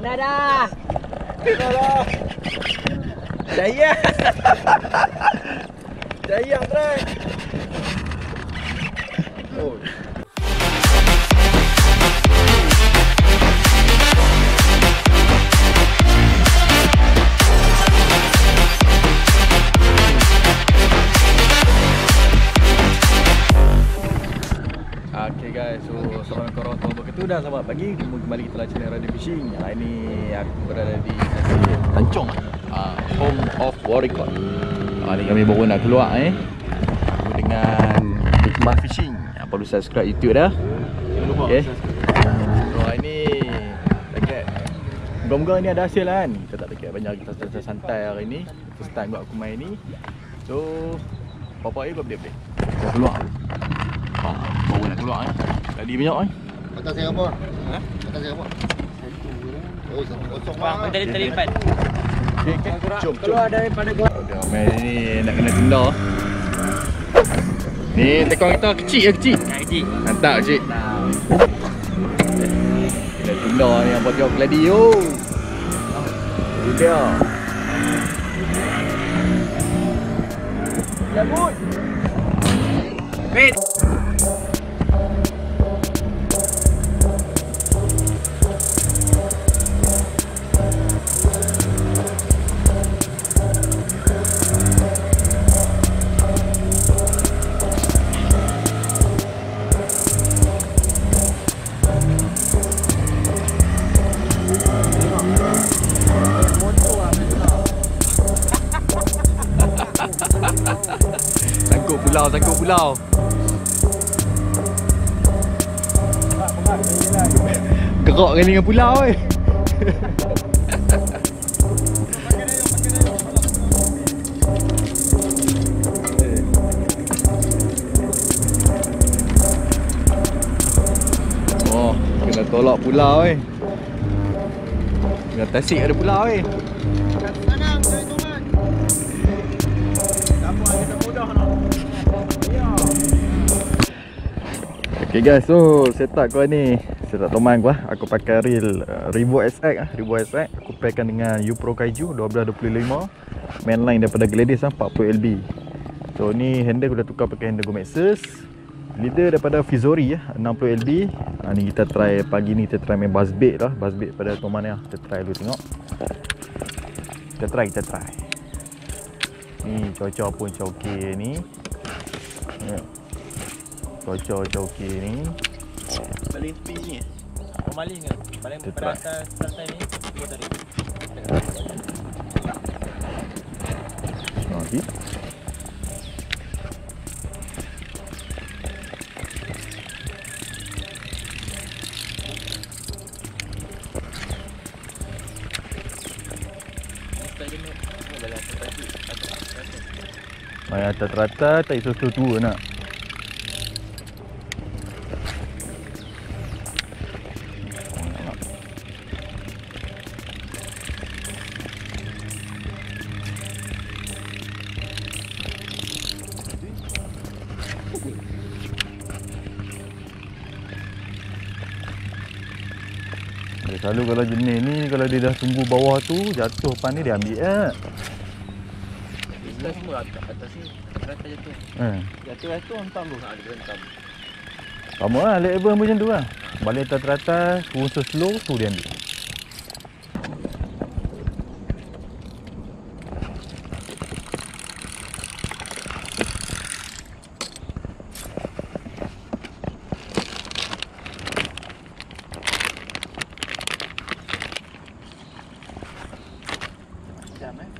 dah dah. Jaya. Jaya try. Oh. Okay guys, so Assalamualaikum warahmatullahi wabarakatuh dan selamat pagi. Kembali kita dalam channel Radio Fishing. Hari ni aku berada di Tanjung uh, Home of Warikot uh, Ni kami baru nak keluar eh. Dengan Hikmah Fishing. Uh, Perlu subscribe YouTube dah. Okay So hari ni Dekat Muka-muka ni ada hasil lah kan? Kita tak dekat banyak kita santai-santai hari ni. First time buat aku main ni. So Apa-apa air kau boleh-boleh Kau keluar. Ha, nak keluar eh. Tadi banyak eh. Atas saya apa? Ha? Atas saya apa? Oh, satu kosong Bang, bang. tadi tadi lipat. Okey, okey. Jom, jom. Keluar daripada gua. Okey, main ni nak kena tunda. Ni tekong kita kecil ya kecil. Haji. Mantap kecil. Kena tunda ni apa tengok keladi yo. Itu dia. Labut. Wait. Pulau, sangkut pulau. Gerak kali dengan pulau eh. Oh, kena tolak pulau eh. Kena tasik ada pulau eh. Okay guys, so setup kau ni. Setup teman aku lah Aku pakai reel uh, Revo SX lah Revo SX Aku pairkan dengan Upro Kaiju 1225 Mainline daripada Gladys lah 40 LB So ni handle aku dah tukar pakai handle Gomexus Leader daripada Fizori lah 60 LB ha, Ni kita try pagi ni kita try main buzz bait lah. Buzz bait pada teman ni lah Kita try dulu tengok. Kita try, kita try. Ni cuaca pun okey ni. Ya. Cuaca macam okey ni Paling tepi ni. Kau maling ke? Paling pada try. atas santai ni. Dua tadi. Tadi. Main atas rata tak isu tua nak. Selalu kalau jenis ni kalau dia dah tunggu bawah tu jatuh pan ni dia ambil eh. Kita semua atas atas ni. Rata jatuh. Eh. Jatuh jatuh hentam tu. Ha, dia hentam. Sama lah level macam tu lah Balik atas-atas Turun slow tu dia ambil Jam eh.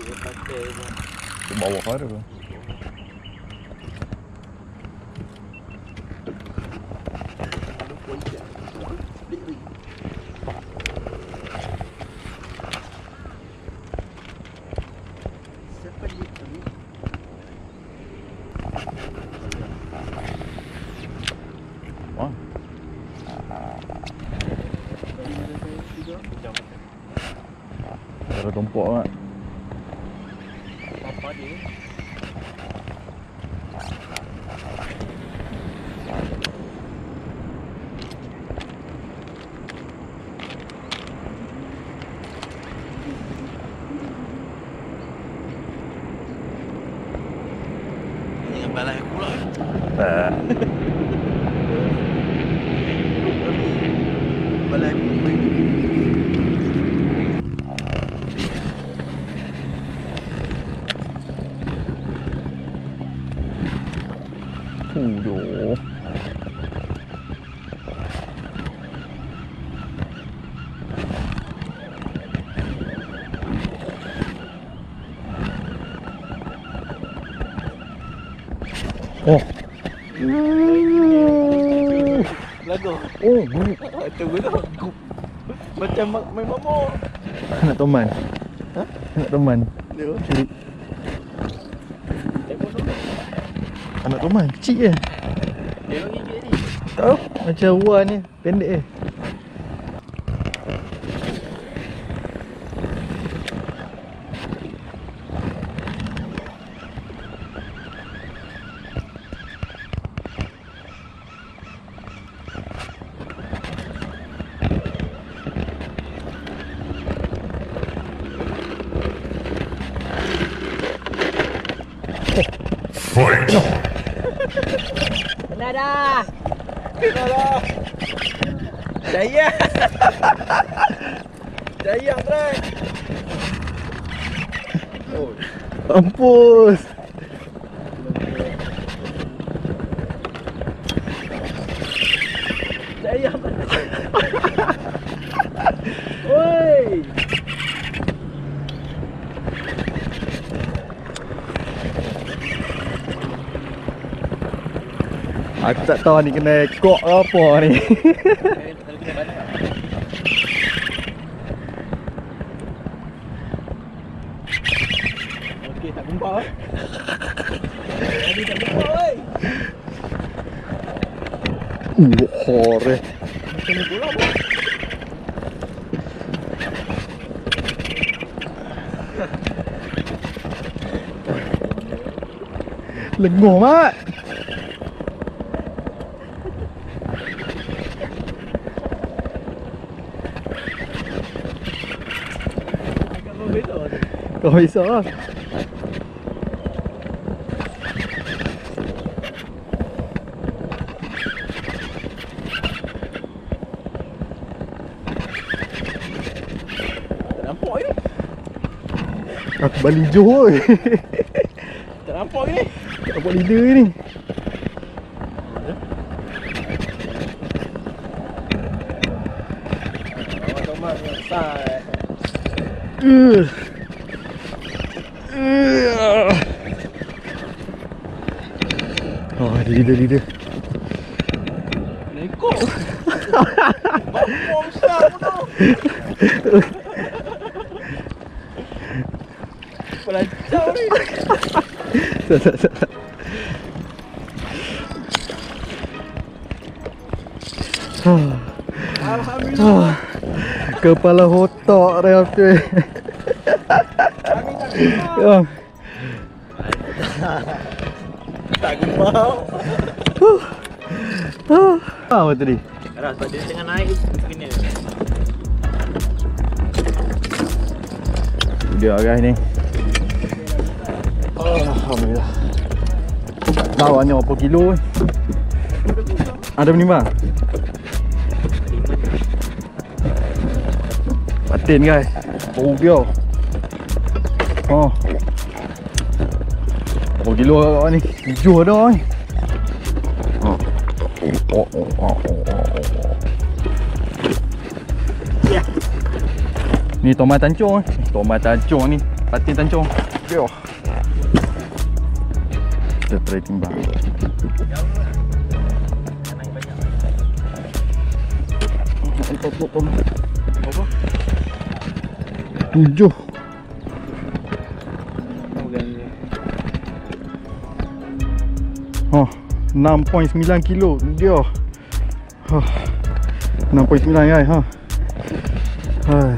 Dia pakai je. Ke bawah ada tu Siapa dia tu? Pode ir. Lagu. Oh, bunyi. Itu guna. Macam main. Nak teman. Ha? Nak teman. Dia. Anak teman kecil je. Dia orang ni. Tahu? Macam wan ni, pendek je. Kena dah. Kena dah. Jaya. Jaya, Trek. Oh, Mampus. Tak tahu ni kena ekor ke apa ni. Okey, tak gumpal eh. Tadi tak gumpal oi. Uh, hore. Macam ni pula apa? Lenguh mak. Kau bisa lah. Tak nampak ni. Aku balik Johor. Tak nampak ni. tak nampak leader ni. Tomat besar. Uh. Uh. Oh, ada leader, leader. Lekok. Bapa besar tu. Pelajar ni. Tak, tak, tak. tak. Ah. Alhamdulillah. Ah. Kepala otak dia tu. Ya. Tak gumpal. Ah, apa tadi? Ras sebab dia tengah naik kena. Dia guys ni. Alhamdulillah. Bawanya berapa kilo ni? Ada menimbang? Patin guys. Oh dia. Oh. Berapa kilo kat ni? Tujuh ada ni. Oh. Oh, oh, oh, oh, oh, oh. Ni tomat tancung eh. Tomat tancung ni. Patin tancung. Yo. Kita try timbang. Apa? Tujuh. 6.9 kilo dia. Oh, 6.9 guys ha. Hai.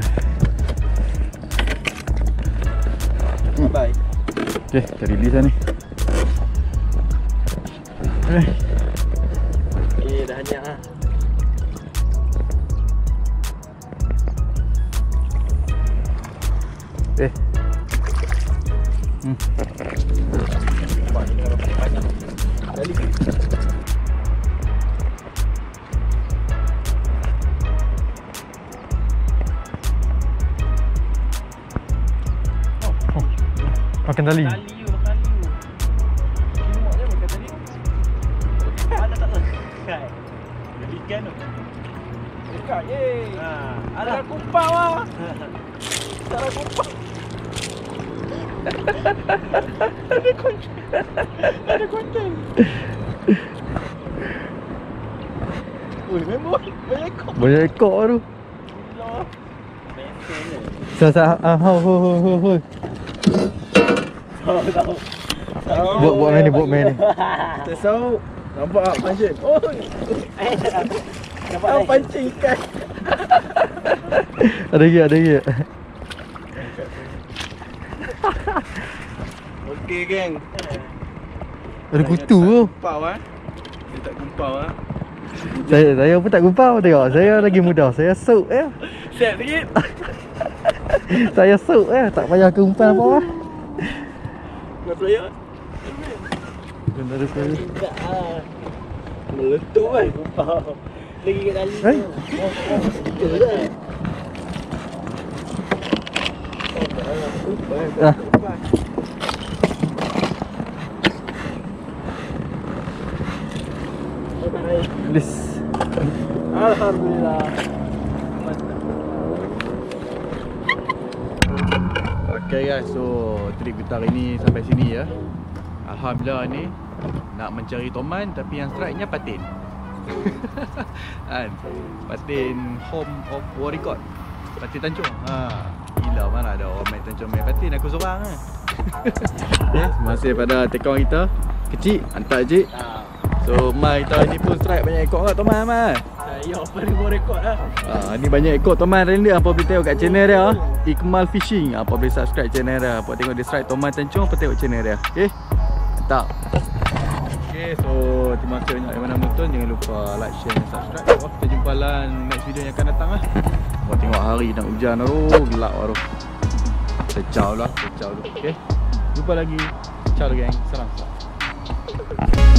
Okay, kita release lah ni. Eh, Eh, dah banyak lah. eh. Hmm. Nampak ni banyak. Kali ke? Makan tali. Tali you, makan tali you. Je makan tali. Ada tak lekat? Jadi ikan tu. Dekat je. Ha, Ada kumpau ah. Cara kumpul. Ada konten. Ui, memang banyak kau. Banyak ekor tu. Gila. Mesin je. Sa sa ah ho ho ho ho. Tahu tahu. Buat buat main ni, buat main ni. Tak tahu. Nampak tak pancing? Oh, Eh, Nampak pancing ikan. Ada lagi, ada lagi. Okey, geng. Ada kutu tu. Kumpau ah. Dia tak kumpau ah. Saya saya pun tak gumpau tengok. Saya lagi muda. Saya sok ya. Set sikit. Saya sok ya. Tak payah ke umpan apa ah. Nak player? Kena ada saya. Tak ah. Meletup kan. Lagi kat tali Eh? Oh, oh, kita dah. Ah. Alhamdulillah. Okay guys, so trip kita hari ni sampai sini ya. Alhamdulillah ni nak mencari toman tapi yang strike-nya patin. kan? Patin home of Warikot. Patin Tanjung. Ha, gila mana ada orang main Tanjung main patin aku seorang kan. ya, masih pada tekong kita. Kecil, hantar je. Ah, So, mai kita ni pun strike banyak ekor kat toman mai. Ya apa ni boleh rekod lah. Ah, ni banyak ekor toman render apa boleh tengok kat channel dia. ah. Ikmal Fishing. Apa boleh subscribe channel dia. Apa tengok dia strike toman tancung apa tengok channel dia. Okey. Mantap. Okey, so terima kasih banyak yang mana menonton. Jangan lupa like, share dan subscribe. Oh, kita jumpa lah next video yang akan datang lah. Apa tengok hari nak hujan tu, gelap baru. Secau lah, secau tu. Okey. Jumpa lagi. Ciao geng. Salam.